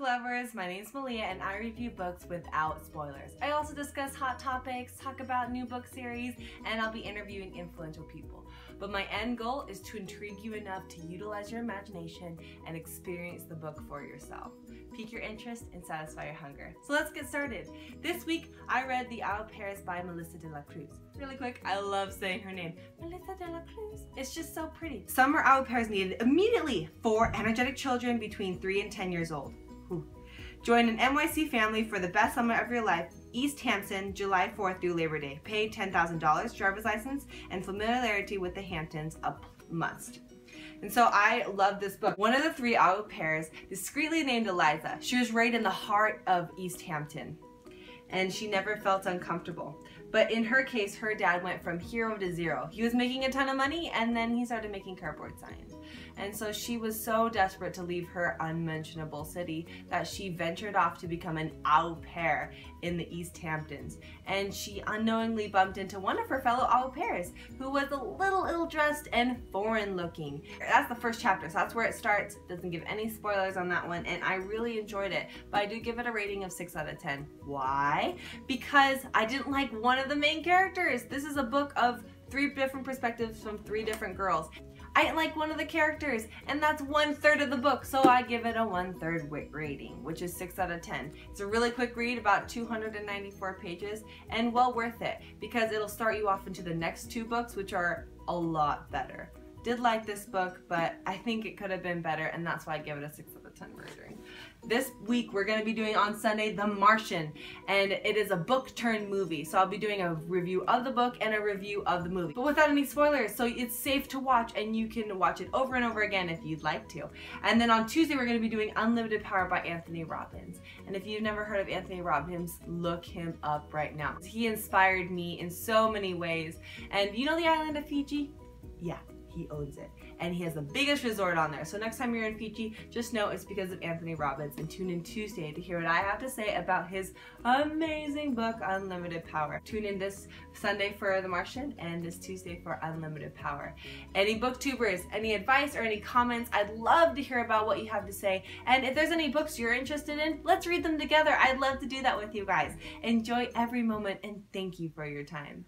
lovers, my name is Malia and I review books without spoilers. I also discuss hot topics, talk about new book series, and I'll be interviewing influential people. But my end goal is to intrigue you enough to utilize your imagination and experience the book for yourself. Pique your interest and satisfy your hunger. So let's get started. This week, I read The Au Pairs by Melissa de la Cruz. Really quick, I love saying her name. Melissa de la Cruz. It's just so pretty. Summer au pairs needed immediately four energetic children between 3 and 10 years old. Whew. Join an NYC family for the best summer of your life East Hampton, July 4th through Labor Day. Pay $10,000, driver's license, and familiarity with the Hamptons a must. And so I love this book. One of the three au pairs, discreetly named Eliza, she was right in the heart of East Hampton and she never felt uncomfortable. But in her case, her dad went from hero to zero. He was making a ton of money and then he started making cardboard signs. And so she was so desperate to leave her unmentionable city that she ventured off to become an au pair in the East Hamptons. And she unknowingly bumped into one of her fellow au pairs who was a little ill-dressed and foreign looking. That's the first chapter, so that's where it starts. Doesn't give any spoilers on that one, and I really enjoyed it. But I do give it a rating of 6 out of 10. Why? Because I didn't like one of the main characters. This is a book of three different perspectives from three different girls. I didn't like one of the characters, and that's one third of the book, so I give it a one third rating, which is 6 out of 10. It's a really quick read, about 294 pages, and well worth it, because it'll start you off into the next two books, which are a lot better. Did like this book, but I think it could have been better, and that's why I give it a 6 out of 10 rating. This week we're going to be doing on Sunday The Martian and it is a book turned movie so I'll be doing a review of the book and a review of the movie but without any spoilers so it's safe to watch and you can watch it over and over again if you'd like to. And then on Tuesday we're going to be doing Unlimited Power by Anthony Robbins and if you've never heard of Anthony Robbins look him up right now. He inspired me in so many ways and you know the island of Fiji? Yeah, he owns it. And he has the biggest resort on there. So next time you're in Fiji, just know it's because of Anthony Robbins and tune in Tuesday to hear what I have to say about his amazing book, Unlimited Power. Tune in this Sunday for The Martian and this Tuesday for Unlimited Power. Any booktubers, any advice or any comments, I'd love to hear about what you have to say. And if there's any books you're interested in, let's read them together. I'd love to do that with you guys. Enjoy every moment and thank you for your time.